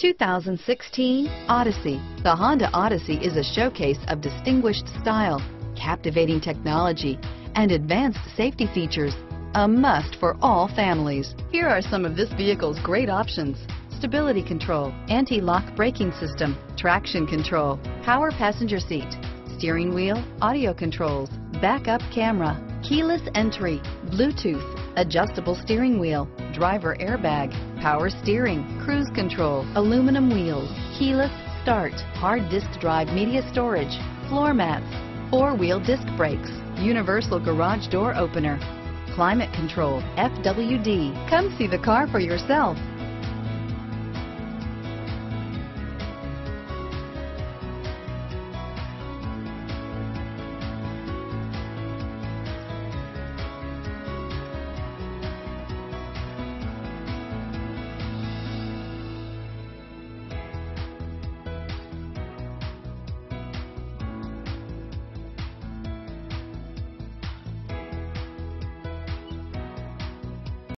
2016 Odyssey. The Honda Odyssey is a showcase of distinguished style, captivating technology, and advanced safety features. A must for all families. Here are some of this vehicle's great options. Stability control, anti-lock braking system, traction control, power passenger seat, steering wheel, audio controls, backup camera, keyless entry, Bluetooth, adjustable steering wheel, driver airbag, power steering, cruise control, aluminum wheels, keyless start, hard disk drive media storage, floor mats, four-wheel disc brakes, universal garage door opener, climate control, FWD. Come see the car for yourself.